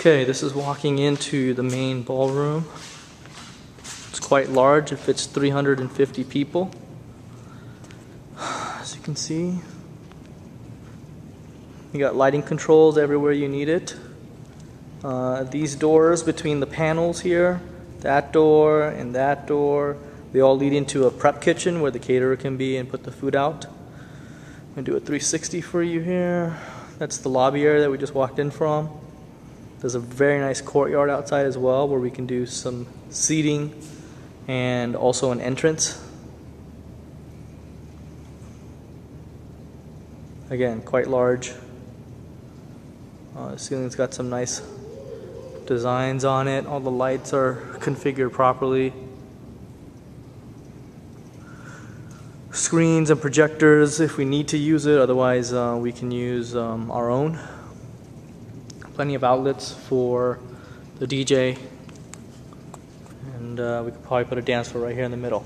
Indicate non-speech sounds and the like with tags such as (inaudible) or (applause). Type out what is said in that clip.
Okay, this is walking into the main ballroom. It's quite large, it fits 350 people. (sighs) As you can see, you got lighting controls everywhere you need it. Uh, these doors between the panels here, that door and that door, they all lead into a prep kitchen where the caterer can be and put the food out. I'm gonna do a 360 for you here. That's the lobby area that we just walked in from. There's a very nice courtyard outside as well where we can do some seating and also an entrance. Again, quite large. Uh, the ceiling's got some nice designs on it. All the lights are configured properly. Screens and projectors if we need to use it, otherwise, uh, we can use um, our own plenty of outlets for the DJ, and uh, we could probably put a dance floor right here in the middle.